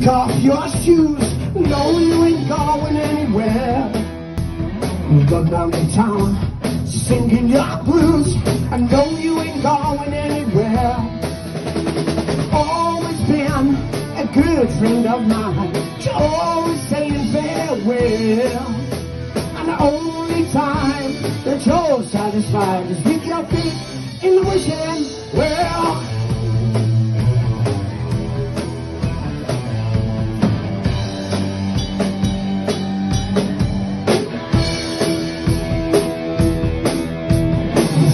Kick off your shoes, no you ain't going anywhere. Go down to town, singing your blues. I know you ain't going anywhere. Always been a good friend of mine. You're always saying farewell. And the only time that you're satisfied is with your feet in the wishing well.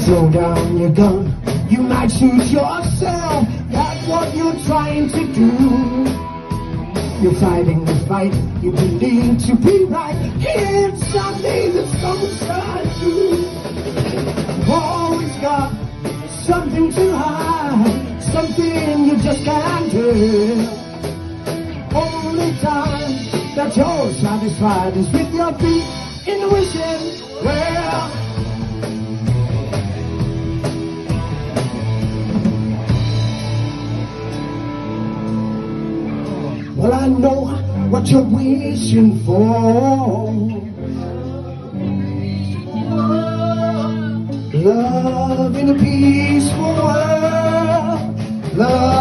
Slow down your gun, you might shoot yourself. That's what you're trying to do. You're fighting the fight you believe to be right. It's something that's shine you. You've always got something to hide, something you just can't do. Only time that you're satisfied is with your feet in the wishing well. Well, I know what you're wishing for. Love in a peaceful world. Love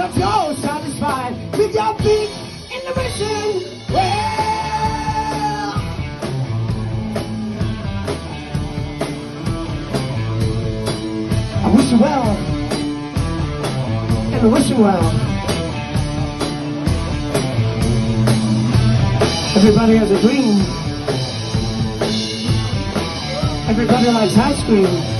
that you're satisfied with your feet in the wishing well. I wish you well. And I wish you well. Everybody has a dream. Everybody likes ice cream.